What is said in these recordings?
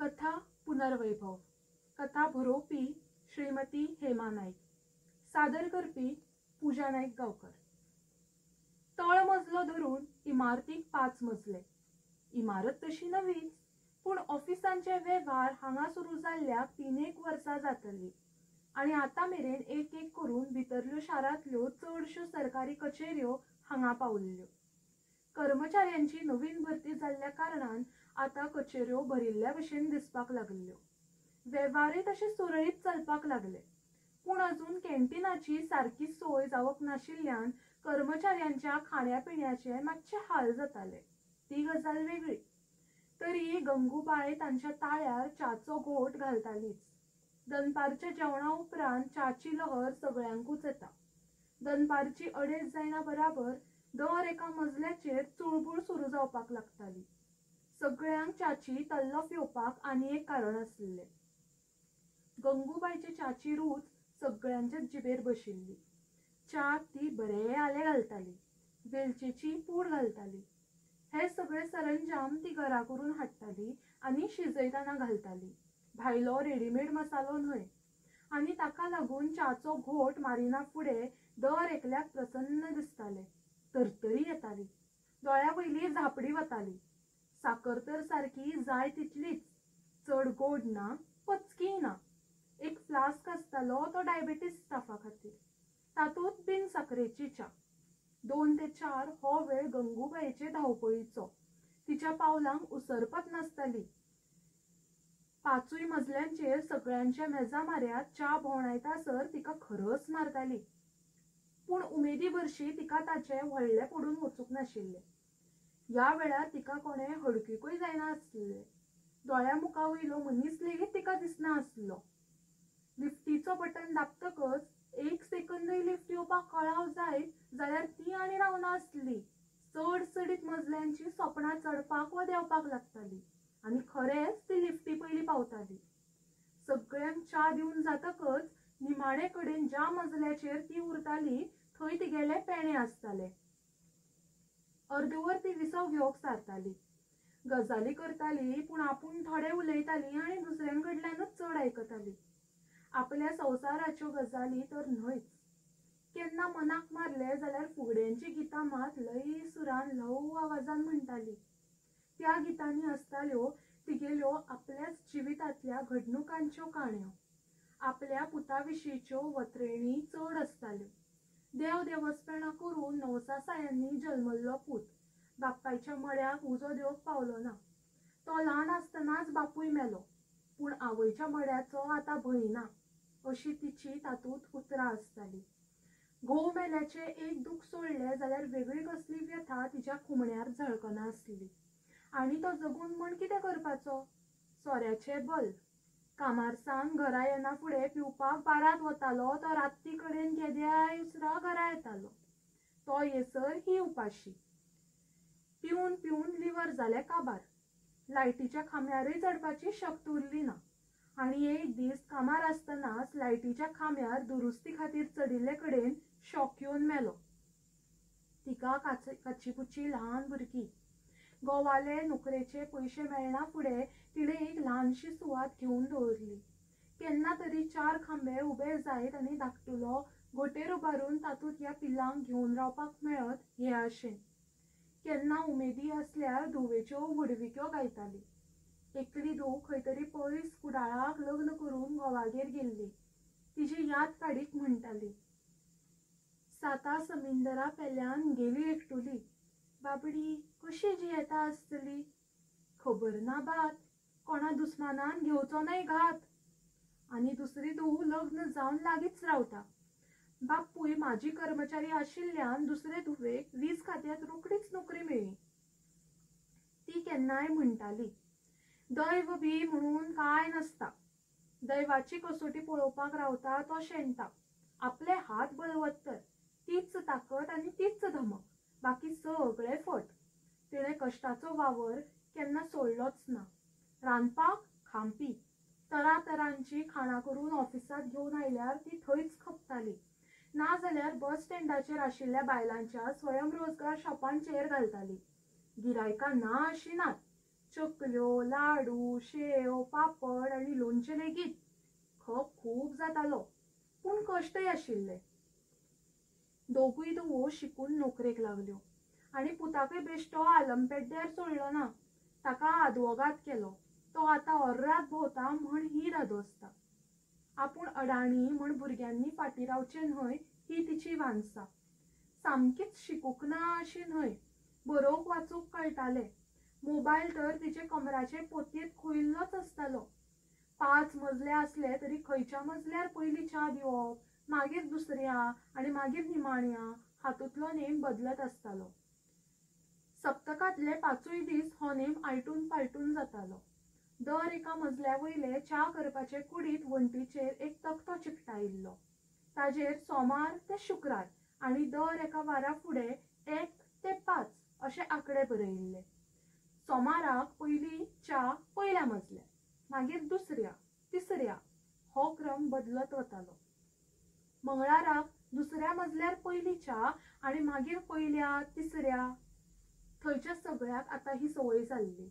कथा पुनर्वैभव कथा बरोवपी श्रीमती हेमा नाईक सादर करपी पूजा नाईक गांवकर. तळ मजलो धरून इमारतीक पाच मजले. इमारत तशी नवीच पूण ऑफिसांचे वेव्हार हांगा सुरू जाल्ल्याक तीन एक वर्सां जातली. आनी आतां मेरेन एक एक करून भितरल्यो शारांतल्यो चडश्यो सरकारी कचेऱ्यो हांगा पावल्ल्यो कर्मचाऱ्यांची नवीन भरती जाल्ल्या कारणान आतां कचेऱ्यो भरिल्ल्या भशेन दिसपाक लागल्यो. वेव्हारय तशे सुरळीत चलपाक लागले. पूण अजून कॅन्टीनाची सारकी सोय जावप नाशिल्ल्यान कर्मचाऱ्यांच्या खाण्या पिण्याचे मातशे हाल जाताले. ती गजाल वेगळी. तरी गंगूबाय तांच्या ताळ्यार च्याचो घोट घालतालीच. दनपारच्या जेवणा उपरांत च्याची लहर सगळ्यांकूच येता. दनपारची अडेज जायना बराबर दर एका मजल्याचेर चुळबुळ सुरू जावपाक लागताली. सगळ्यांक च्याची तल्लफ येवपाक आनी एक कारण आसलें. गंगूबाईची च्याची रूच सगळ्यांच्याच जिबेर बशिल्ली. च्याक ती बरे आले घालताली. वेलचेची पूड घालताली. हे सगळे सरंजाम ती घरा करून हाडटाली आनी शिजयतना घालताली. भायलो रेडीमेड मसालो न्हय. आनी ताका लागून च्याचो घोट मारिना फुडें दर एकल्याक प्रसन्न दिसताले. तरतरी येताली. दोळ्या वयली झापडी वताली. साखर तर सारकी जाय तितलीच चड गोड ना पचकीय ना. एक फ्लास्क आसतालो तो डायबिटीस स्टाफा खातीर तातूंत बिन साखरेची च्या दोन ते चार हो वेळ गंगूबाईचे धांवपळीचो. तिच्या पावलांक उसरपत नासताली. पाचूय मजल्यांचेर सगळ्यांच्या मेजा माऱ्यात च्या भोंवडायतासर तिका खरच मारताली. पूण उमेदी भरशी तिका ताचे व्हडले पडून वचूंक नाशिल्ले. ह्या वेळार तिका कोणें हडकिकूय जायना आसले. दोळ्या मुखा वयलो मनीस लेगीत तिका दिसना आसलो. लिफ्टीचो बटन दाबतकच एक सेकंदय लिफ्ट येवपाक कळाव जायत जाल्यार ती आनी रावना आसली. चड चडीत मजल्यांची सोपणां चडपाक वा देंवपाक लागताली आनी खरेंच ती लिफ्टी पयलीं पावताली. सगळ्यांक च्या दिवन जातकच निमाणे कडेन ज्या मजल्याचेर ती उरताली थंय तिगेले पेणे आसताले. अर्दवर ती विसव घेवंक सारताली. गजाली करताली पूण आपूण थोडे उलयताली आनी दुसऱ्यांकडल्यानूच चड आयकताली आपल्या संवसाराच्यो गजाली तर न्हयच. केन्ना मनाक मारले जाल्यार फुगड्यांची गितां मात लय सुरान ल्हव आवाजान म्हणटाली. त्या गितांनी आसताल्यो तिगेल्यो आपल्याच जिवितांतल्या घडणुकांच्यो काणयो आपल्या पुता विशींच्यो वत्रेणी चड आसताल्यो देव देवस्पेणां करून नवसासायांनी जल्मल्लो पूत. बापायच्या मड्याक उजो दिवंक पावलो ना. तो ल्हान आसतनाच बापूय मेलो. पूण आवयच्या मड्याचो आतां भंय ना अशी तिची तातूंत उतरां आसताली. घोव मेल्याचें एक दूख सोडलें जाल्यार वेगळी कसली व्यथा तिच्या खुमण्यार झळकना आसली. आनी तो जगून म्हण कितें करपाचो? सोऱ्याचे बल्ब कामारसान घरा येना फुडें पिवपाक बारात वतालो तो रात्ती कडेन केद्याय उसरा घरा येतालो तो येसर ही उपाशी. पिवून पिवून लिवर जालें काबार. लायटीच्या खांब्यारय चडपाची शक्त उरली ना आनी एक दीस कामार आसतनाच लायटीच्या खांब्यार दुरुस्ती खातीर चडिल्ले कडेन शॉक येवन मेलो. तिका काची काचीपुची ल्हान भुरगीं गोवाले नोकरेचे पयशे मेळना फुडें तिणें एक ल्हानशी सुवात घेवन दवरली केन्ना तरी चार खांबे उबे जायत आनी धाकटुलो घोटेर उबारून तातूंत ह्या पिल्लांक घेवन रावपाक मेळत हे आशेन केन्ना उमेदी आसल्यार धुवेच्यो व्हडविक्यो गायताली. एकली धूव खंय तरी पयस कुडाळाक लग्न करून घोवागेर गेल्ली. तिची याद काडीक म्हणटाली साता समिंदरा पेल्यान गेली एकटुली. बाबडी कशी जियेता आसतली खबर ना बात कोणा दुस्मानान घेवचो नाही घात. आनी दुसरी धूव लग्न जावन लागींच रावता. बापूय माझी कर्मचारी आशिल्ल्यान दुसरे धुवेक वीज खात्यांत रोकडीच नोकरी मेळ्ळी ती केन्नाय म्हणटाली दैव बी म्हणून काय नसता. दैवाची कसोटी पळोवपाक रावता तो शेणटा आपले हात बळवत्तर तीच ताकद आनी तीच धमक. बाकी सगळे फट. तिणें कश्टाचो वावर केन्ना सोडलोच ना. रांदपाक खांपी. तरातरांची खाणां करून ऑफिसांत घेवन आयल्यार ती थंयच खपताली. ना जाल्यार बस स्टँडाचेर आशिल्ल्या बायलांच्या स्वयंरोजगार शॉपांचेर घालताली. गिरायकां ना अशी नात चकल्यो लाडू शेव पापड आनी लोणचें लेगीत. खप खूब जातालो. पूण कश्टय आशिल्ले. दोगूय धुवो शिकून नोकरेक लागल्यो. आनी पुताकय बेश्टो आलमपेड्ड्यार सोडलो ना ताका आदवोगाद केलो. तो आतां अर्रात भोंवता म्हण ही आसता. आपूण अडाणी म्हण भुरग्यांनी फाटीं रावचें न्हय ही तिची वानसा. सामकीच शिकूंक ना अशी न्हय बरोवंक वाचूंक कळटालें. मोबायल तर तिचे कमराचे पोतयेंत खोइल्लोच आसतालो. पांच मजले आसले तरी खंयच्या मजल्यार पयलीं च्या दिवप मागीर दुसऱ्या आनी मागीर निमाण्या हातूंतलो नेम बदलत आसतालो सप्तकांतले पांचूय दीस हो नेम आलटून पालटून जातालो. दर एका मजल्या वयले च्या करपाचे कुडींत वण्टीचेर एक तकटो चिकटायिल्लो ताजेर सोमार ते शुक्रार आनी दर एका वारा फुडें एक ते पांच अशे आंकडे बरयिल्ले सोमाराक पयली च्या पयल्या मजल्या मागीर दुसऱ्या तिसऱ्या हो क्रम बदलत वतालो. मंगळाराक दुसऱ्या मजल्यार पयलीच्या आणि आनी मागीर पयल्या तिसऱ्या. थंयच्या सगळ्याक आतां ही संवय जाल्ली.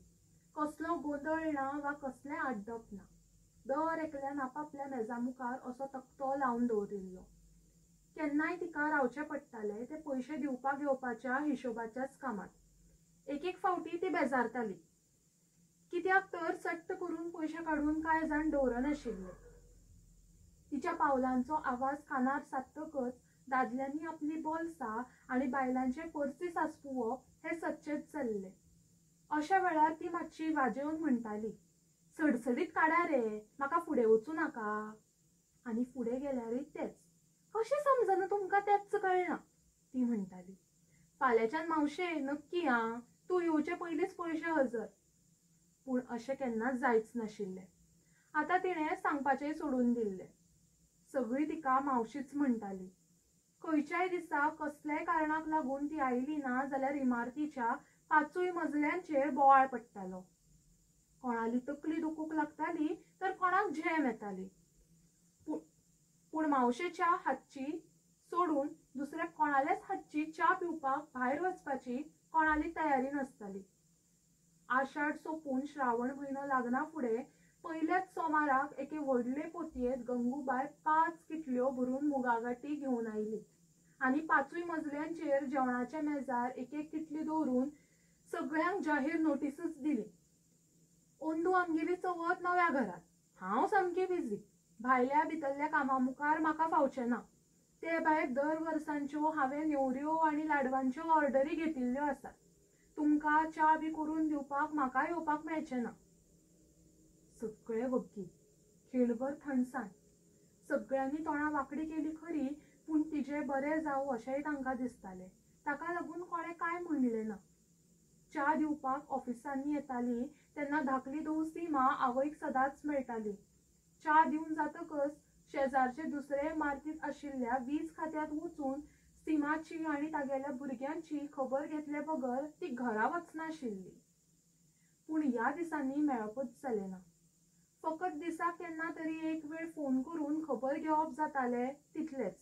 कसलो गोंदळ ना वा कसलें आड्डप ना. दर एकल्यान आपापल्या मेजा मुखार असो तकटो लावन दवरिल्लो. केन्नाय तिका रावचें पडटालें ते पयशे दिवपाक येवपाच्या हिशोबाच्याच कामात. एक एक फावटी ती बेजारताली. कित्याक तर सट्ट करून पयशे काडून कांय जाण दवरनाशिल्ले. तिच्या पावलांचो आवाज कानार सादतकच दादल्यांनी आपली बोल्सां आनी बायलांचे पर्सी सांसपुवप हे सच्चेच चल्ले. अशा वेळार ती मातशी वाजेवन म्हणटाली सडसडीत काडा रे म्हाका फुडें वचूं नाका. आनी फुडें गेल्यारय तेच. कशें समजना तुमकां तेंच कळना? ती म्हणटाली फाल्यांच्यान मावशे नक्की आं तूं येवचे पयलींच पयशे हजर. पूण अशें केन्नाच जायच नाशिल्लें. आतां तिणें सांगपाचेंय सोडून दिल्लें. सगळी तिका मावशीच म्हणटाली खंयच्याय दिसा कसल्याय कारणाक लागून ती आयली ना जाल्यार इमारतीच्या पांचूय मजल्यांचेर बोवाळ पडटालो. कोणाली तकली दुखूंक लागताली तर कोणाक झेम येताली. पूण मावशेच्या हातची सोडून दुसऱ्या कोणाल्याच हातची च्या पिवपाक भायर वचपाची कोणाली तयारी नासताली. आषाढ सोंपून श्रावण म्हयनो लागना फुडें पयल्याच सोमाराक एके व्हडले पोतयेंत गंगूबाय पांच किटल्यो भरून मुगागाटी घेवन आयली. आनी पांचूय मजल्यांचेर जेवणाच्या मेजार एक एक किटली दवरून सगळ्यांक जाहीर नोटीसच दिली. ओंदू आमगेली चवथ नव्या घरात. हांव सामकी बिझी. भायल्या भितरल्या कामा मुखार म्हाका फावचें ना. ते भायर दर वर्सांच्यो हांवें नेवऱ्यो आनी लाडवांच्यो ऑर्डरी घेतिल्ल्यो आसात. तुमकां च्या बी करून दिवपाक म्हाका येवपाक मेळचें ना. सगळे वग्गी खेळभर थंडसाण सगळ्यांनी तोंडा वांकडी केली खरी पूण तिजे बरें जावं अशेंय तांकां दिसतालें. ताका लागून कोणें कांय म्हणलें ना? च्या दिवपाक ऑफिसांनी येताली तेन्ना धाकली धूव सीमा आवयक सदांच मेळटाली. च्या दिवन जातकच शेजारचे दुसरे इमारतीत आशिल्ल्या वीज खात्यांत वचून सीमाची आनी तागेल्या भुरग्यांची खबर घेतले बगर ती घरा वचनाशिल्ली पूण ह्या दिसांनी मेळपच जालें ना. फकत दिसाक केन्ना तरी एक वेळ फोन करून खबर घेवप जातालें तितलेंच.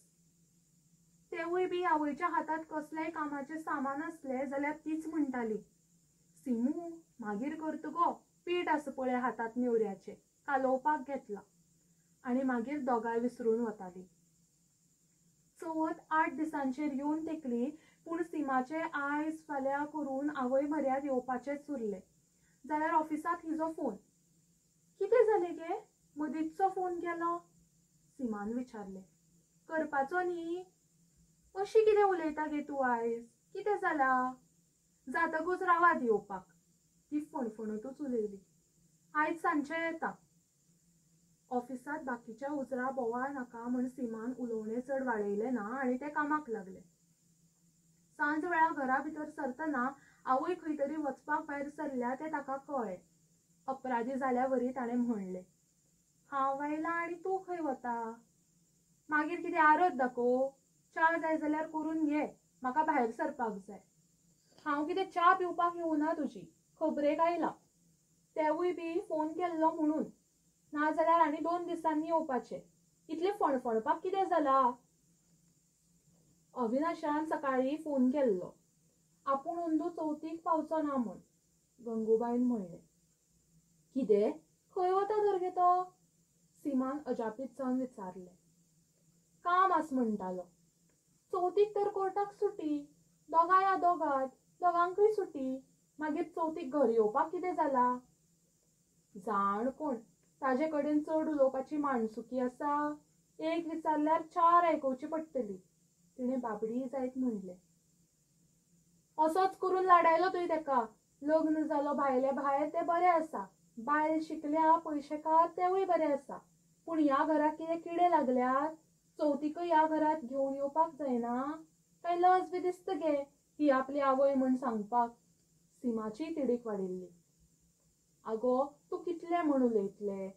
तेवूय बी आवयच्या हातांत कसलेंय कामाचें सामान आसलें जाल्यार तीच म्हणटाली सिमू मागीर करता गो पीठ आसा पळय हातांत नेवऱ्याचें कालोवपाक घेतला. आनी मागीर दोगांय विसरून वताली. चवथ आठ दिसांचेर येवन तेकली पूण सिमाचे आयज फाल्यां करून आवय म्हऱ्यांत येवपाचेच उरले. जाल्यार ऑफिसांत हिजो फोन. कितें जालें गे? मदींचो फोन केलो. सिमान विचारलें. करपाचो न्ही अशी कितें उलयता गे तूं आयज कितें जालां जातकूच रावात येवपाक. ती फणफणतूच उलयली. आयज सांजचें येता. ऑफिसांत बाकीच्या उजरा बोवाळ नाका म्हण सिमान उलोवणें चड वाडयलें ना आनी ते कामाक लागले. सांज वेळा घरा भितर सरतना आवय खंय तरी वचपाक भायर सरल्या तें ताका कळ्ळें. अपराधी जाल्या वरी ताणें म्हणलें. हांव आयलां आनी तूं खंय वता मागीर कितें आरत दाखोव. च्या जाय जाल्यार करून घे. म्हाका भायर सरपाक जाय हांव कितें च्या पिवपाक येवना तुजी खबरेक आयला तेवूय बी फोन केल्लो म्हणून. नाजाल्यार आनी दोन दिसांनी येवपाचें इतलें फणफणपाक कितें जालां अविनाशान सकाळीं फोन केल्लो. आपूण अंदू चवथीक पावचो ना म्हूण. गंगूबाईन म्हणलें कितें खंय वता तर गे तो? सिमान अजापीत जावन विचारलें. काम आस म्हणटालो. चवथीक तर कोर्टाक सुटी. दोगांय या दोगात दोगांकूय सुटी. मागीर चवथीक घर येवपाक कितें जालां? जाण कोण? ताजे कडेन चड उलोवपाची माणसुकी आसा? एक विचारल्यार चार आयकोवची पडटली. तिणें बाबडी जायत म्हणलें. असोच करून लाडायलो तुवें तेका. लग्न जालो भायले भायर तें बरें आसा. बायल शिकल्या पयशेकार तेवूय बरें आसा पूण ह्या घराक कितें किडे लागल्यात? चवथीकय ह्या घरात घेवन येवपाक जायना? काय लज बी दिसता गे? ही आपली आवय म्हण सांगपाक. सिमाची तिडीक वाडिल्ली आगो तूं कितलें म्हण उलयतलें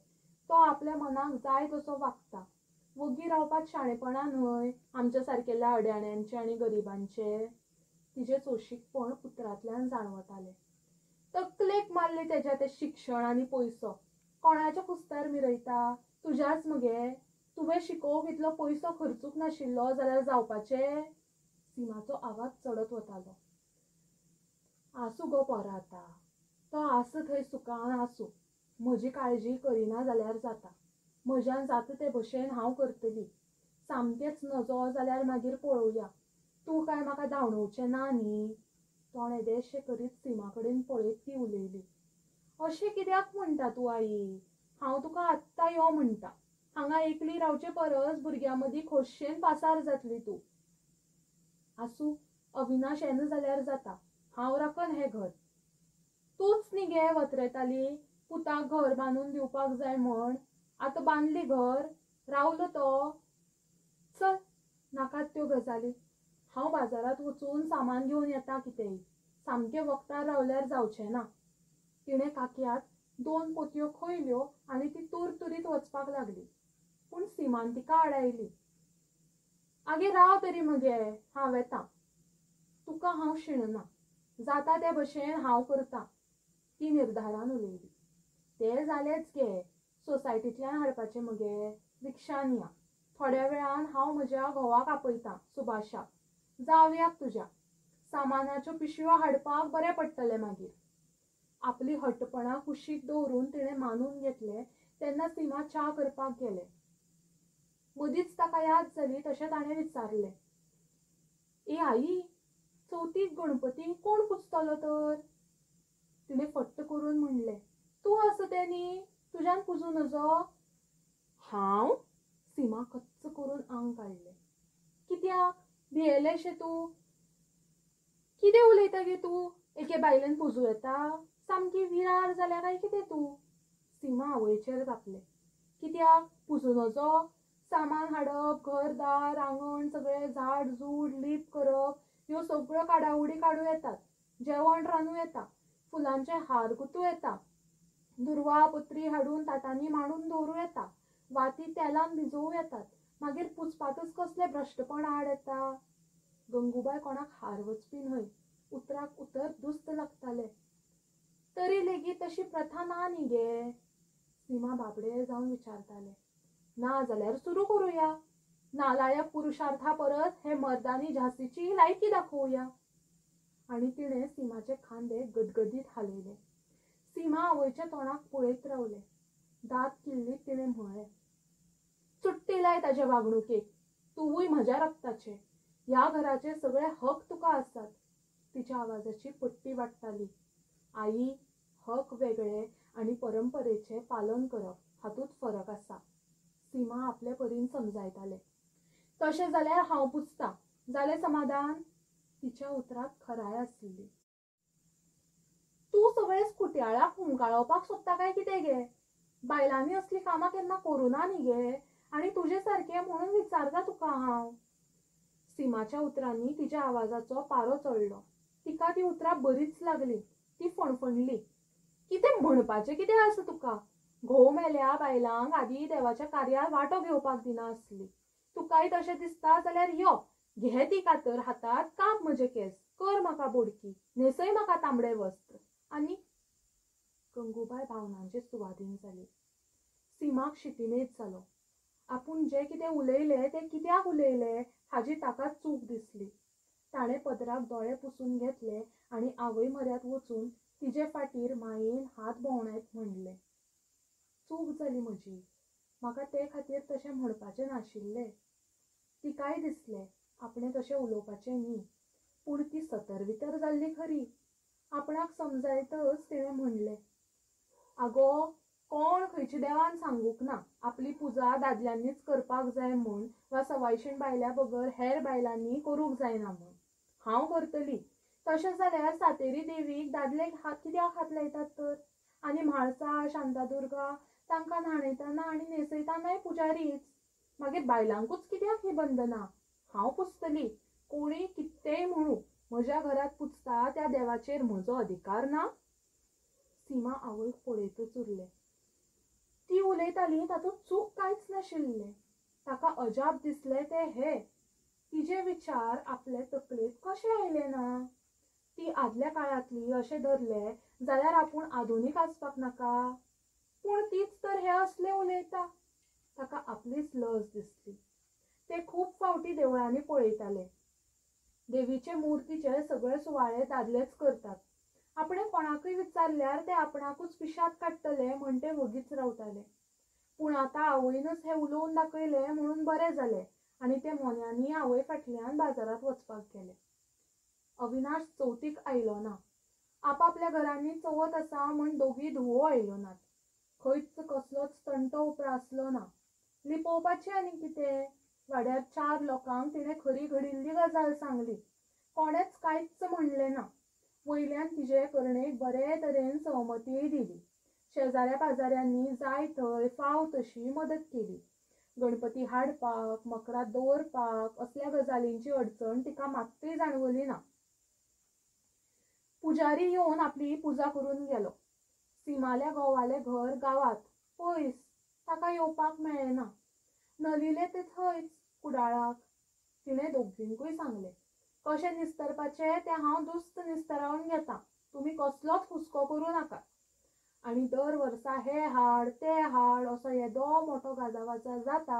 तो आपल्या मनाक जाय तसो वागता. वगी रावपाक शाणेपणा न्हय आमच्या सारकेल्या अड्याण्यांचे आनी गरिबांचे. तिचे चोशीकपण पुत्रांतल्यान जाणवतालें तकलेक मारले तेज्या तें शिक्षण आनी पयसो कोणाच्या कुस्तार मिरयता? तुज्याच मगे. तुवें शिकोवंक इतलो पयसो खर्चूक नाशिल्लो जाल्यार जावपाचें. सिमाचो आवाज चडत वतालो. आसूं गो पोरा आतां. तो आसा थंय सुखान आसूं. म्हजी काळजी करिना जाल्यार जाता. म्हज्यान जाता ते भशेन हांव करतली. सामकेंच नजो जाल्यार मागीर पळोवया. तूं काय म्हाका धांवडोवचें ना न्ही? तोंड येदेशें करीत सिमा कडेन पळयत ती उलयली अशें कित्याक म्हणटा तूं आई? हांव तुका आत्तां यो म्हणटा हांगा एकली रावचे परस भुरग्यां मदीं खोशयेन पासार जातली तूं. आसूं अविनाश येना जाल्यार जाता. हांव राखन हें घर. तूंच न्ही गे वत्रेताली. पुताक घर बांदून दिवपाक जाय म्हण. आतां बांदली घर. रावलो तो. चल नाकात त्यो गजाली. हांव बाजारांत वचून सामान घेवन येता कितेंय सामकें वखदार रावल्यार जावचें ना. तिणें काकयाक दोन पोतयो खंयल्यो आनी ती तुरतुरीत वचपाक लागली. पूण सिमान तिका आडायली. आगे राव तरी मगे हांव येता. तुका हांव शिणना. जाता ते भशेन हांव करतां. ती निर्धारान उलयली. तें जालेंच गे सोसायटींतल्यान हाडपाचें मगे रिक्षान या थोड्या वेळान हांव म्हज्या घोवाक आपयतां सुभाषाक जावयाक तुज्या सामानाच्यो पिशव्यो हाडपाक बरें पडटलें मागीर. आपली हट्टपणां कुशीक दवरून तिणें मानून घेतलें तेन्ना सिमा च्या करपाक गेले. मदींच ताका याद जाली तशें ताणें विचारलें. ए आई चवथीक गणपती कोण पुजतलो तर? तिणें फट्ट करून म्हणलें तूं आसा तें न्ही तुज्यान पुजू नजो. हांव? सिमा कच्च करून आंग काडलें कित्याक भियेलेशें तूं कितें उलयता गे तूं एके बायलेन पुजू येता सामकी विरार जाल्या काय कितें तूं सिमा आवयचेर तापलें कित्याक पुजू नजो सामान हाडप घर दार आंगण सगळें झाड झूड लीप करप ह्यो सगळ्यो काडावडी काडूं येतात जेवण रांदूं येता फुलांचे हार गुतूं येता दुर्वा पत्री हाडून ताटांनी मांडून दवरूं येता वाती तेलान भिजोवं येतात मागीर पुजपाकच कसलें भ्रश्टपण आड येता. गंगूबाय कोणाक हार वचपी न्हय. उतराक उतर दुस्त लागताले. तरी लेगीत तशी प्रथा ना न्ही गे. सीमा बाबडे जावन विचारताले. ना जाल्यार सुरू करुया. नालायक पुरुषार्था परस हे मर्दानी झासीची लायकी दाखोवया. आणि तिणें सीमाचे खांदे गदगदीत हालयले. सीमा आवयच्या तोंडाक पळयत रावले. दात किल्लीत तिणें म्हळें चुट्टी लाय ताचे वागणुकेक तूंय म्हज्या रक्ताचे. ह्या घराचे सगळे हक तुका आसात तिच्या आवाजाची पट्टी वाडटाली आई हक वेगळे आनी परंपरेचे पालन करप हातूंत फरक आसा सीमा आपले परीन समजायताले. तशें जाल्यार हांव पुजतां जालें समाधान? तिच्या उतराक खराय आसली तूं सगळें स्कुट्याळाक हुमकाळोवपाक सोदता काय कितें गे? बायलांनी असली कामां केन्ना करुना न्ही गे? आनी तुजे सारकें म्हणून विचारता तुका हांव? सिमाच्या उतरांनी तिच्या आवाजाचो पारो चडलो तिका ती उतरां बरीच लागली. ती फणफणली. कितें म्हणपाचें कितें आसा तुका? घोव मेल्या बायलांक आदी देवाच्या कार्यार वांटो घेवपाक दिना आसली तुकाय तशें दिसता जाल्यार यो घे ती कातर हातांत काप म्हजे केस. कर म्हाका बोडकी न्हेसय म्हाका तांबडे वस्त्र. आनी गंगूबाय भावनांचे सुवादीन जाली सिमाक शितिमेत जालो आपूण जें कितें उलयलें तें कित्याक उलयलें हाजी ताका चूक दिसली. ताणें पदराक दोळे पुसून घेतले आनी आवय म्हऱ्यांत वचून तिचे फाटीर मायेन हात भोंवडायत म्हणले चूक जाली म्हजी. म्हाका ते खातीर तशें म्हणपाचें नाशिल्लें. तिकाय दिसलें? आपणें तशें उलोवपाचें न्ही. पूण ती सतर भितर जाल्ली खरी. आपणाक समजायतच तिणें म्हणलें आगो कोण खंयच्या देवान सांगूंक ना? आपली पुजा दादल्यांनीच करपाक जाय म्हूण वा सवायशीण बायल्या बगर हेर बायलांनी करूंक जायना म्हूण. हांव करतली. तशें जाल्यार सातेरी देवीक दादले हात कित्याक हात लायतात तर? आनी म्हाळसा शांतादुर्गा तांकां न्हाणयतना आनी न्हेसयतानाय पुजारीच. मागीर बायलांकूच कित्याक ही बंधना हांव पुजतली कोणी कितेंय म्हणू म्हज्या घरात पुजता त्या देवाचेर म्हजो अधिकार ना? सीमा आवयक पळयतच उरले. ती उलयताली तातूंत चूक कांयच नाशिल्लें ताका अजाप दिसलें तें हे. तिजे विचार आपले तकलेंत कशे आयले ना? ती आदल्या काळांतली अशें धरले जाल्यार आपूण आधुनीक आसपाक नाका. पूण तीच तर हे असले उलयता. ताका आपलीच लज दिसली. ते खूब फावटी देवळांनी पळयताले. देवीचे मुर्तीचे सगळे सुवाळे दादलेच करतात. आपण कोणाकूय विचारल्यार ते आपणाकूच पिशात काडटले म्हण ते वगीच रावताले. पूण आतां आवयनच हे उलोवन दाखयले म्हणून बरें जालें आनी ते मोन्यांनी आवय फाटल्यान बाजारात वचपाक गेले. अविनाश चवथीक आयलो ना. आपापल्या घरांनी चवथ आसा म्हण दोगी धुवो आयल्यो नात. खंयच कसलोच तंटो उप्रासलो ना. लिपोवपाचें आनी कितें? वाड्यार चार लोकांक तिणें खरी घडिल्ली गजाल सांगली. कोणेच कांयच म्हणलें ना. वयल्यान तिजे करणेक बरे तरेन सहमतीय दिली. शेजाऱ्या पाजाऱ्यांनी जाय थंय फाव तशी मदत केली. गणपती हाडपाक मकरात दवरपाक असल्या गजालींची अडचण तिका मात्तूय जाणवली ना. पुजारी येवन आपली पुजा करून गेलो. सिमाल्या गोवाले घर गांवांत. पयस ताका येवपाक मेळ्ळें ना नलिले ते थंयच कुडाळाक. तिणें दोगींकूय सांगलें. कशें निस्तरपाचें तें हांव दुस्त निस्तरावन घेतां. तुमी कसलोच हुस्को करूं नाका. आनी दर वर्सा हे हाड ते हाड असो येदो मोठो गाजावाजा जाता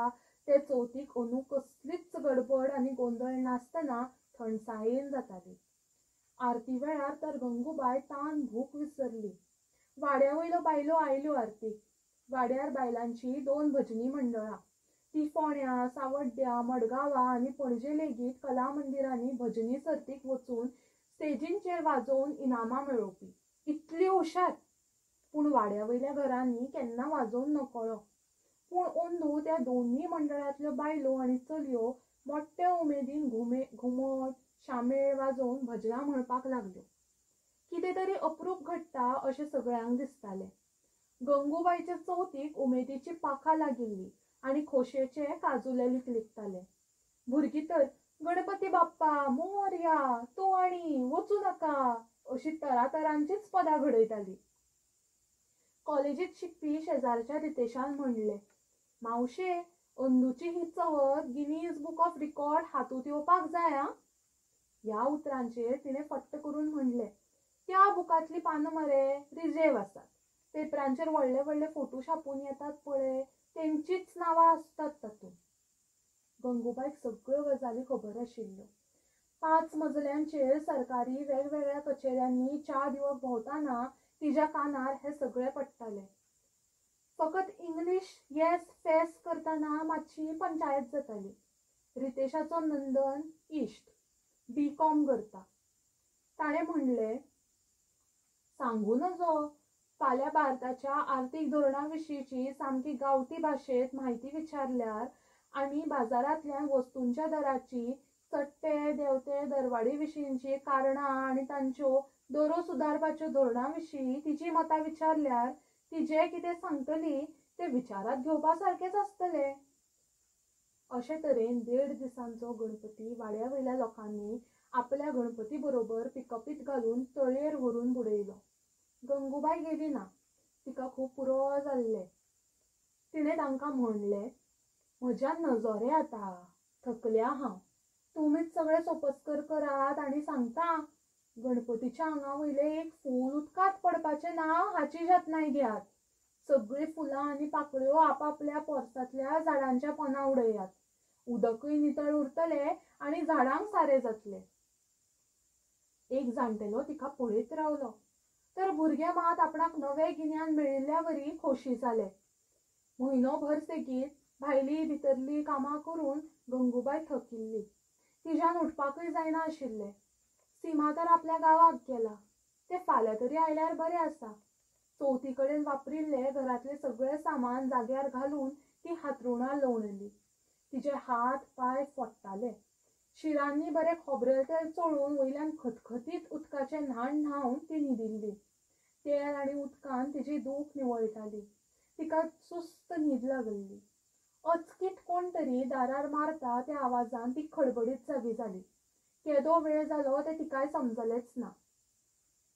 ते चवथीक अंदू कसलीच गडबड आनी गोंधळ नासतना थंडसायेन जाताली. आरती वेळार तर गंगूबाय तान भूक विसरली. वाड्या वयलो बायलो आयल्यो आरतीक वाड्यार बायलांची दोन भजनी मंडळां. ती फोण्या सावड्ड्या मडगांवां आनी पणजे लेगीत कला मंदिरांनी भजनी सर्तीक वचून स्टेजींचेर वाजोवन इनामां मेळोवपी इतली हुशार पूण वाड्यावयल्या घरांनी केन्ना वाजोवन नकळो पूण ओंदू त्या दोनूय मंडळांतल्यो बायलो आनी चलयो मोठ्या उमेदीन घुमे घुमट शामेळ वाजोवन भजनां म्हणपाक लागल्यो. कितें तरी अप्रूप घडटा अशें सगळ्यांक दिसतालें. गंगूबाईचे चवथीक उमेदीची पाखां लागिल्ली. आनी खोशेचे काजुले लिकलिकताले भुरगीं तर गणपती बाप्पा मोरया तूं आणी वचूं नाका अशी तरातरांचीच पदां घडयताली कॉलेजीत शिकपी शेजारच्या रितेशान म्हणले मावशे अंदूची ही चवथ गिनीज बूक ऑफ रिकॉर्ड हातूंत येवपाक जाय आं ह्या उतरांचेर तिणें फट्ट करून म्हणलें त्या बुकांतलीं पानां मरे रिजेव आसात. पेपरांचेर व्हडले व्हडले फोटो छापून येतात पळय तेंचीच नांवां आसतात तातूंत गंगूबाईक सगळ्यो गजाली खबर आशिल्ल्यो पांच मजल्यांचेर सरकारी वेगवेगळ्या कचेऱ्यांनी च्या दिवप भोंवताना तिच्या कानार हे सगळें पडटालें फकत इंग्लीश येस फेस करतना मातशी पंचायत जाताली रितेशाचो नंदन इश्ट बी कॉम करता. ताणें म्हणलें सांगू नजो. फाल्यां भारताच्या आर्थीक धोरणा विशींची सामकी गांवठी भाशेंत म्हायती विचारल्यार आनी बाजारांतल्या वस्तूंच्या दराची चडटे देंवते दरवाडी विशींची कारणां आनी तांच्यो दरो सुदारपाच्यो धोरणां विशीं तिची मतां विचारल्यार ती जें कितें सांगतली तें विचारात घेवपा सारकेंच आसतलें अशे तरेन देड दिसांचो गणपती वाड्या वयल्या लोकांनी आपल्या गणपती बरोबर पिकपीत घालून तळयेर व्हरून बुडयलो. गंगूबाय गेली ना तिका खूब पुरो जाल्ले तिणें तांकां म्हणलें म्हज्या नजरे आतां थकल्या हांव तुमीच सगळें सोपस्कर करात आनी सांगता गणपतीच्या आंगा वयले एक फूल उदकांत पडपाचें ना हाची जतनाय घेयात. सगळीं फुलां आनी पाकळ्यो आपापल्या पोरसांतल्या झाडांच्या पोंदां उडयात. उदकूय नितळ उरतलें आनी झाडांक सारें जातलें. एक जाण्टेलो तिका पळयत रावलो. तर भुरगे मात आपणाक नवे गिन्यान मेळिल्ल्या वरी खोशी जाले. म्हयनोभर सेगीत भायली भितरली कामां करून गंगूबाय थकिल्ली. तिच्यान उठपाकूय जायना आशिल्लें. सीमा तर आपल्या गांवांत गेला. ते फाल्यां तरी आयल्यार बरें आसा. चवथी कडेन वापरिल्ले घरातले सगळे सामान जाग्यार घालून ती हातरुणां लवणली तिचे हात पाय फोडटाले. शिरांनी बरें खोबरेल तेल चोळून वयल्यान खतखतीत उदकाचें न्हाण न्हावन ती न्हिदिल्ली तेल आनी उदकान तिची दूख निवळटाली तिका सुस्त न्हीद लागल्ली अचकीत कोण तरी दारार मारता त्या आवाजान ती खडबडीत जागी जाली केदो वेळ जालो तें तिकाय समजलेंच ना.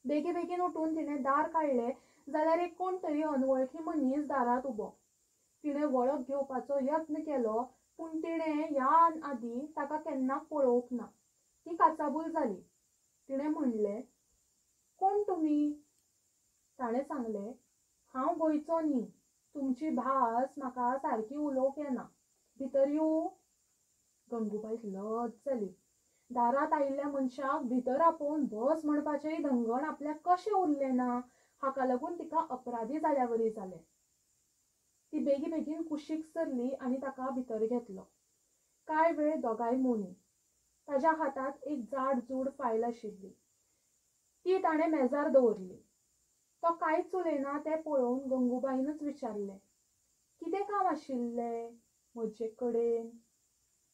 बेगी बेगीन उठून तिणें दार काडलें जाल्यार एक कोण तरी अनवळखी मनीस दारांत उबो तिणें वळख घेवपाचो यत्न केलो पूण तिणें ह्या आदी ताका केन्ना पळोवंक ना. ती काचाबूल जाली तिणें म्हणलें कोण तुमी ताणें सांगलें हांव गोंयचो न्ही तुमची भास म्हाका सारकी उलोवंक येना. भितर येवं गंगूबाईक लज जाली. दारांत आयिल्ल्या मनशाक भितर आपोवन बस म्हणपाचेय धंगण आपल्याक कशें उरलें ना हाका लागून तिका अपराधी जाल्या वरी जालें. ती बेगी बेगीन कुशीक सरली आनी ताका भितर घेतलो. कांय वेळ दोगांय मोनी. ताच्या हातांत एक जाड जूड फायल आशिल्ली. ती ताणें मेजार दवरली. तो कांयच उलयना तें पळोवन गंगूबाईनच विचारलें. कितें काम आशिल्लें म्हजे कडेन.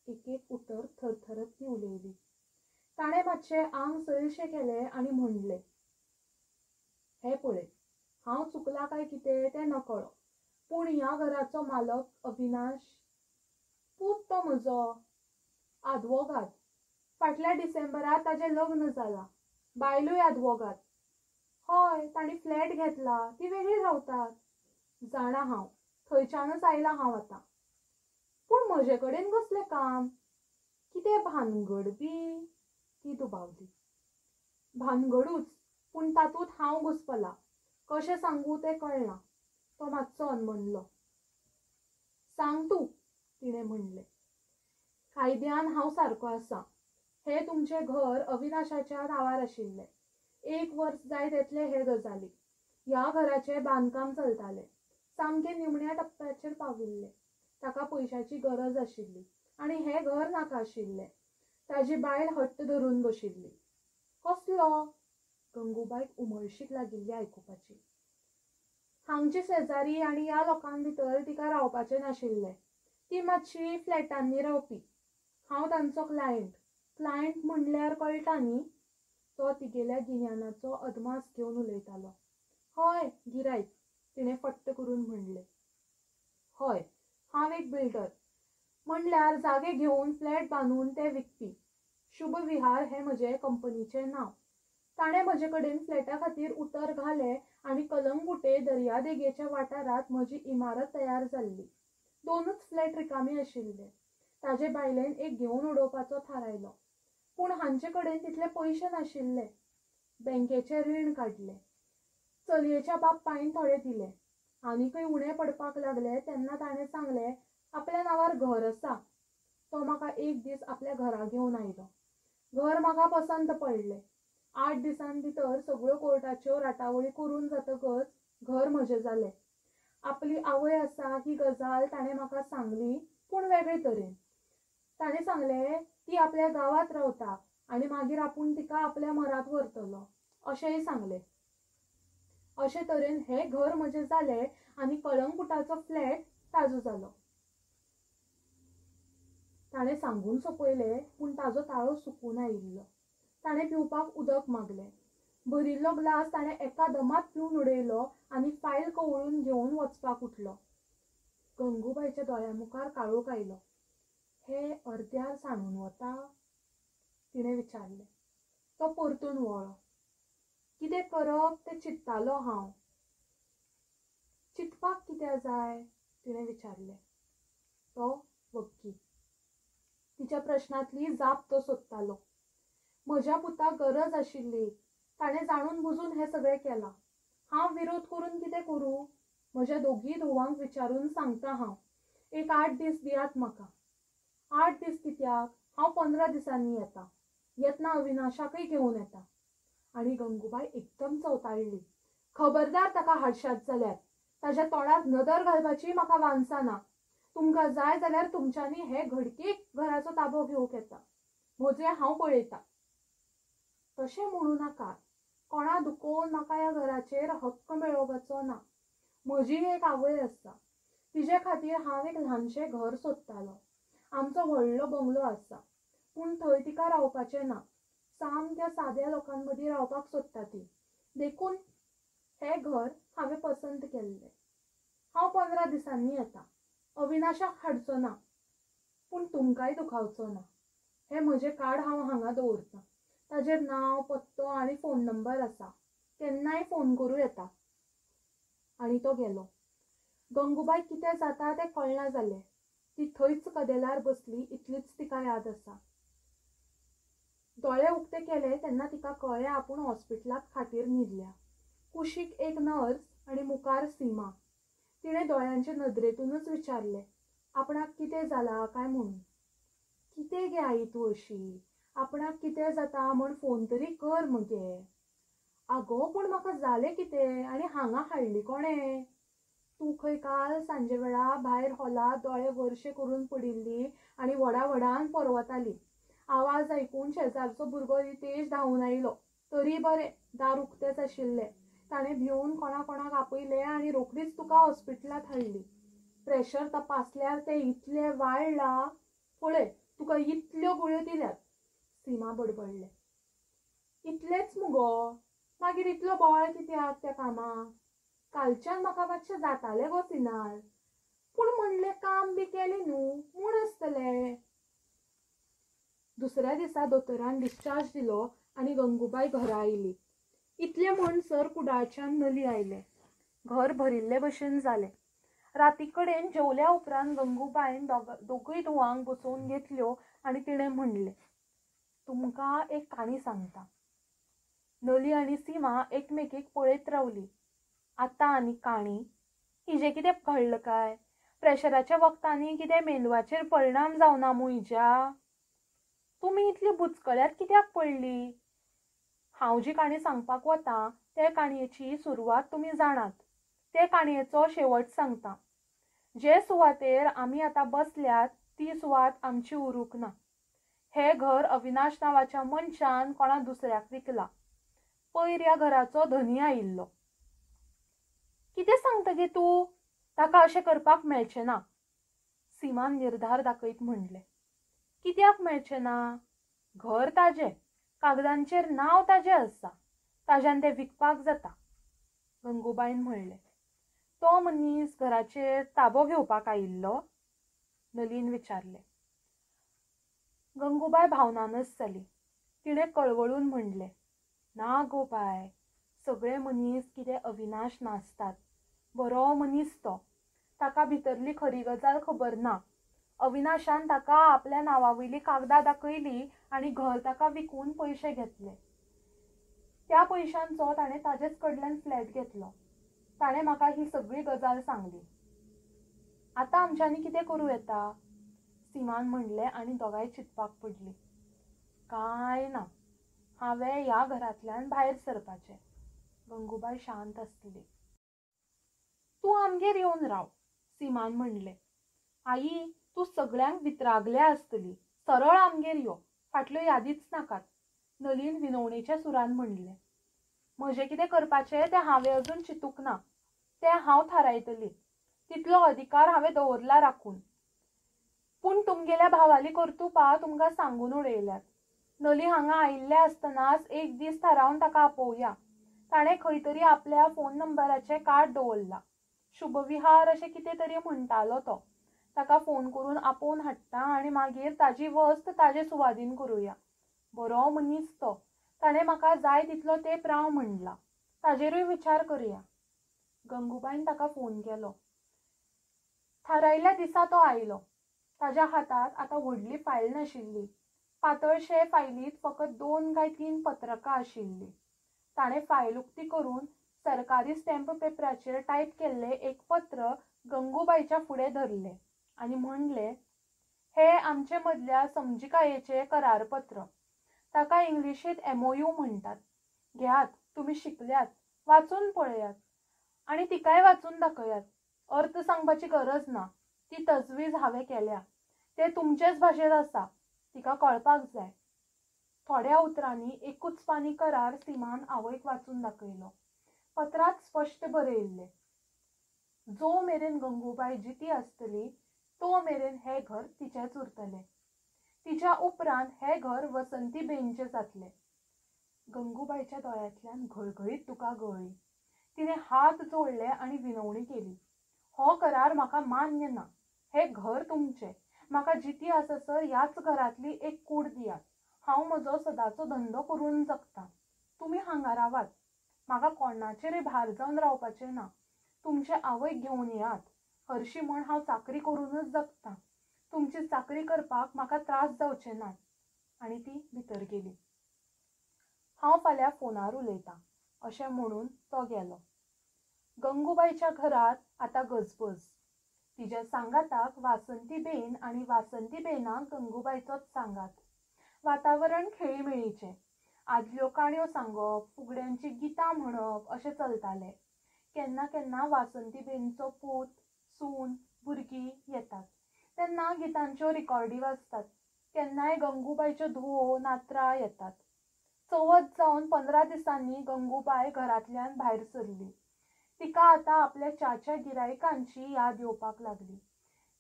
एक एक उतर थरथरत ती उलयली ताणें मातशें आंग सैलशें केलें आनी म्हणलें हें पळय हांव चुकलां काय कितें तें नकळो. पूण ह्या घराचो मालक अविनाश पूत तो म्हजो. आदवोगाद. फाटल्या डिसेंबरांत ताचें लग्न जालां. बायलूय आदवोगाद. हय तांणी फ्लॅट घेतला ती वेगळी रावतात जाणा हांव थंयच्यानच आयलां हांव आतां. पूण म्हजे कडेन कसलें काम? कितें भानगड बी ती दुबावली भानगडूच पूण तातूंत हांव घुस्पलां. कशें सांगू तें कळना. तो मातसो अनमनलो. सांग तूं तिणें म्हणलें. कायद्यान हांव सारको आसा हें तुमचें घर अविनाशाच्या नांवार आशिल्लें. एक वर्स जायत येतले हे गजाली. ह्या घराचें बांदकाम चलतालें. सामकें निमण्या टप्प्याचेर पाविल्ले. ताका पयशांची गरज आशिल्ली आनी हें घर नाका आशिल्लें. ताजी बायल हट्ट धरून बशिल्ली. कसलो? गंगूबाईक उमळशीक लागिल्ली आयकुपाची. हांगची शेजारी आनी ह्या लोकां भितर तिका रावपाचें नाशिल्लें. ती मातशी फ्लॅटांनी रावपी. हांव तांचो क्लायंट. क्लायंट म्हणल्यार कळटा न्ही? तो तिगेल्या गिन्यानाचो अदमास घेवन उलयतालो हय गिरायक तिणें फट्ट करून म्हणलें. हय हांव एक बिल्डर. म्हणल्यार जागे घेवन फ्लॅट बांदून ते विकपी. शुभ विहार हें म्हजें कंपनीचें नांव. ताणें म्हजे कडेन फ्लॅटा खातीर उतर घालें आनी कलंगुटे दर्यादेगेच्या वाठारांत म्हजी इमारत तयार जाल्ली. दोनूच फ्लॅट रिकामी आशिल्ले. ताजे बायलेन एक घेवन उडोवपाचो थारायलो. पूण हांचे कडेन तितले पयशे नाशिल्ले? बँकेचे रीण काडले चलयेच्या बापायन थोडे दिले. आनीकय उणें पडपाक लागले तेन्ना ताणें सांगलें आपल्या नांवार घर आसा तो म्हाका एक दीस आपल्या घरा घेवन आयलो. घर म्हाका पसंत पडलें. आठ दिसां भितर सगळ्यो कोर्टाच्यो राटावळी करून जातकच घर म्हजें जालें. आपली आवय आसा ही गजाल ताणें म्हाका सांगली पूण वेगळे तरेन. ताणें सांगलें ती आपल्या गांवांत रावता आनी मागीर आपूण तिका आपल्या मरात व्हरतलो अशेंय सांगलें. अशे तरेन हें घर म्हजें जालें आनी कळंगुटाचो फ्लॅट ताजो जालो. ताणें सांगून सोंपयलें पूण ताजो ताळो सुकून आयिल्लो. ताणें पिवपाक उदक मागलें. भरिल्लो ग्लास ताणें एका दमात पिवन उडयलो आनी फायल कवळून घेवन वचपाक उठलो. गंगूबाईच्या दोळ्या मुखार काळोख आयलो. हे अर्ध्यार सांडून वता तिणें विचारलें तो परतून वळो. कितें करप तें चिंत्तालो हांव? चिंतपाक कितें जाय? तिणें विचारलें. तो वक्की तिच्या प्रश्नांतली जाप तो सोदतालो. म्हज्या पुताक गरज आशिल्ली. ताणें जाणून बुजून हें सगळें केलां. हांव विरोध करून कितें करूं? म्हज्या दोगी धुवांक विचारून सांगता हांव. एक आठ दीस दियात म्हाका. आठ दीस कित्याक हांव पंदरा दिसांनी येता. येतना अविनाशाकय घेवन येता. आनी गंगूबाय एकदम चवताळली खबरदार ताका हाडशात जाल्यार ताच्या तोंडात नदर घालपाची म्हाका वानसा ना तुमकां जाय जाल्यार तुमच्यांनी हे घडकीक घराचो ताबो घेवंक येता. म्हजे हांव पळयतां. तशें म्हणू नाका. कोणा दुखोवन म्हाका ह्या घराचेर हक्क मेळोवपाचो ना. म्हजी एक आवय आसा. तिजे खातीर हांव एक ल्हानशें घर सोदतालो. आमचो व्हडलो बंगलो आसा पूण थंय तिका रावपाचें ना. सामक्या साद्या लोकां मदीं रावपाक सोदता ती. देखून हें घर हांवें पसंत केल्लें. हांव पंदरा दिसांनी येता. अविनाशाक हाडचो ना. पूण तुमकांय दुखावचो ना. हें म्हजें कार्ड हांव हांगा दवरतां. ताजेर नांव पत्तो आनी फोन नंबर आसा. केन्नाय फोन करूं येता. आनी तो गेलो. गंगूबाई कितें जाता तें कळना जालें. ती थंयच कदेलार बसली इतलीच तिका याद आसा दोळे उक्ते केले तेन्ना तिका कळ्ळें आपूण हॉस्पिटलाक खाटीर न्हिदल्या कुशीक एक नर्स आनी मुखार सीमा. तिणें दोळ्यांचे नदरेतूनच विचारलें आपणाक कितें जालां काय म्हणून? कितें गे आई तूं अशी? आपणाक कितें जाता म्हण फोन तरी कर मगे. आगो पूण म्हाका जालें कितें? आनी हांगा हाडली कोणें? तूं खंय काल सांजे वेळा भायर हॉलांत दोळे वरशे करून पडिल्ली आनी व्हडा व्हडान परवताली आवाज आयकून शेजारचो भुरगो रितेश धांवून आयलो. तरी बरें दार उक्तेच आशिल्लें. ताणें भिवून कोणा कोणाक आपयलें आनी रोखडीच तुका हॉस्पिटलांत हाडली. प्रेशर तपासल्यार तें इतलें वाडलां पळय तुका इतल्यो गुळ्यो दिल्यात. सीमा बडबडलें. इतलेंच मुगो? मागीर इतलो बोवाळ कित्याक त्या कामाक? कालच्यान म्हाका मातशें जातालें गो सिनार पूण म्हणलें काम बी केलें न्हू म्हूण आसतलें दुसऱ्या दिसा दोतोरान डिस्चार्ज दिलो आनी गंगूबाई घरा आयली इतलें म्हणसर कुडाळच्यान नली आयले घर भरिल्ले भशेन जालें राती कडेन जेवल्या उपरांत गंगूबायन दोग दोगूय धुवांक बसोवन घेतल्यो आनी तिणें म्हणलें तुमकां एक काणी सांगता. नली आनी सीमा एकमेकीक पळयत रावली. आतां आनी काणी. हिजें कितें कळ्ळें काय? प्रेशराच्या वखदांनी कितें मेंदवाचेर परिणाम जावना मू हिज्या तुमी इतली बुचकळ्यात कित्याक पडली? हांव जी काणी सांगपाक वतां ते काणयेची सुरवात तुमी जाणात. ते काणयेचो शेवट सांगता. जे सुवातेर आमी आतां बसल्यात ती सुवात आमची उरूंक ना. हे घर अविनाश नांवाच्या मनशान कोणा दुसऱ्याक विकला. पयर ह्या घराचो धनी आयिल्लो. कितें सांगता गे तूं? ताका अशें करपाक मेळचें ना. सिमान निर्धार दाखयत म्हणलें. कित्याक मेळचें ना? घर ताजें कागदांचेर नांव ताजें आसा ताज्यान तें विकपाक जाता. गंगूबाईन म्हणलें तो मनीस घराचेर ताबो घेवपाक आयिल्लो? नलीन विचारलें. गंगूबाय भावनानच जाली तिणें कळवळून म्हणलें ना गो बाय सगळे मनीस कितें अविनाश नासतात बरो मनीस तो ताका भितरली खरी गजाल खबर ना. अविनाशान ताका आपल्या नांवावयली कागदां दाखयली आनी घर ताका विकून पयशे घेतले. त्या पयशांचो ताणें ताजेच कडल्यान फ्लॅट घेतलो. ताणें म्हाका ही सगळी गजाल सांगली. आतां आमच्यांनी कितें करूं येता? सिमान म्हणलें आनी दोगांय चिंतपाक पडली. कांय ना. हांवें ह्या घरांतल्यान भायर सरपाचें. गंगूबाय शांत आसली. तूं आमगेर येवन राव सिमान म्हणलें. आई तूं सगळ्यांक वितरागल्या आसतली सरळ आमगेर यो फाटल्यो यादीच नाकात नलीन विनवणेच्या सुरान म्हणलें. म्हजें कितें करपाचें तें हांवें अजून चिंतूंक ना तें हांव थारायतली तितलो अधिकार हांवें दवरला राखून. पूण तुमगेल्या भावाली कर्तुपा तुमकां सांगून उडयल्यात. नली हांगा आयिल्ले आसतनाच एक दीस थारावन ताका आपोवया ताणें खंय तरी आपल्या फोन नंबराचें कार्ड दवरलां. शुभविहार अशें कितें तरी म्हणटालो तो ताका फोन करून आपोवन हाडटा आनी मागीर ताजी वस्त ताजे सुवादीन करुया. बरो मनीस तो ताणें म्हाका जाय तितलो तेंप राव म्हणला. ताजेरूय विचार करुया. गंगूबाईन ताका फोन केलो. थारायल्या दिसा तो आयलो. ताज्या हातांत आतां व्हडली फायल नाशिल्ली. पातळशे फायलींत फकत दोन काय तीन पत्रकां आशिल्लीं. ताणें फायल उक्ती करून सरकारी स्टॅम्प पेपराचेर टायप केल्लें एक पत्र गंगूबाईच्या फुडें धरलें आनी म्हणलें हे आमचे मदल्या समजिकायेचें करारपत्र. ताका इंग्लिशींत एमओयू म्हणटात घेयात तुमी शिकल्यात वाचून पळयात आणि तिकाय वाचून दाखयात. अर्थ सांगपाची गरज ना. ती तजवीज हांवें केल्या. ते तुमचेच भाशेंत आसा. तिका कळपाक जाय. थोड्या उतरांनी एकूच पानी करार सिमान आवयक वाचून दाखयलो. पत्रांत स्पश्ट बरयिल्लें जो मेरेन गंगूबाई जिती आसतली तो मेरेन हे घर तिचेंच उरतलें. तिच्या उपरांत हे घर वसंती बेनचें जातलें. गंगूबाईच्या दोळ्यांतल्यान घळघळीत तुका गळ्ळी तिने हात जोडले आनी विनवणी केली. हो करार म्हाका मान्य ना. हे घर तुमचें. म्हाका जिती आससर ह्याच घरांतली एक कूड दियात हांव म्हजो सदांचो धंदो करून जगतां. तुमी हांगा रावात म्हाका कोणाचेरय भार जावन रावपाचें ना? तुमचे आवयक घेवन येयात हरशीं म्हण हांव चाकरी करूनच जगतां. तुमची चाकरी करपाक म्हाका त्रास जावचे नात आनी ती भितर गेली. हांव फाल्यां फोनार उलयतां. अशें म्हणून तो गेलो. गंगूबाईच्या घरात आतां गजबज. तिच्या सांगाताक वासंतीबेन आनी वासंतीबेनाक गंगूबाईचोच सांगात. वातावरण खेळीमेळीचें. आदल्यो काणयो सांगप फुगड्यांची गितां म्हणप अशें चलतालें. केन्ना केन्ना वासंतीबेनचो पूत सून भुरगीं येतात. तेन्ना गितांच्यो रिकॉर्डी वाजतात. केन्नाय गंगूबाईच्यो धुवो नात्रां येतात. चवथ जावन पंदरा दिसांनी गंगूबाय घरांतल्यान भायर सरली. तिका आतां आपल्या च्याच्या गिरायकांची याद येवपाक लागली.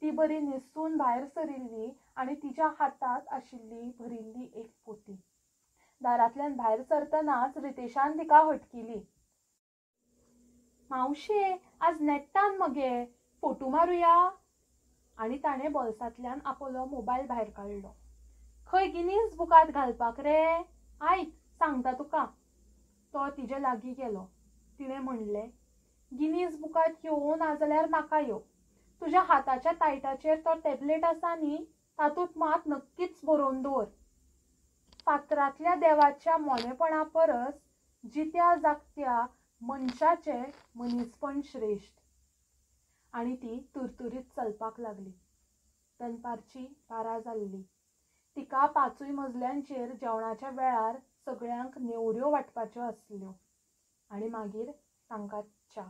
ती बरी न्हिसून भायर सरिल्ली आनी तिच्या हातांत आशिल्ली भरिल्ली एक पोती. दारांतल्यान भायर सरतनाच रितेशान तिका हटकिली. मावशे आज नेट्टान मगे फोटो मारुया. आनी ताणें बॉल्सांतल्यान आपलो मोबायल भायर काडलो खंय गिनीज बुकांत घालपाक रे? आयक सांगता तुका. तो तिजे लागीं गेलो. तिणें म्हणलें गिनीज बुकांत यो नाजाल्यार नाका यो तुज्या हाताच्या तायटाचेर तो टॅबलेट आसा न्ही तातूंत मात नक्कीच बरोवन दवर. पात्रांतल्या देवाच्या मोनेपणा परस जित्या जागत्या मनशाचें मनीसपण श्रेश्ठ आनी ती तुरतुरीत चलपाक लागली. दनपारची बारा जाल्ली तिका पांचूय मजल्यांचेर जेवणाच्या वेळार सगळ्यांक नेवऱ्यो वांटपाच्यो आसल्यो. आनी मागीर तांकां च्या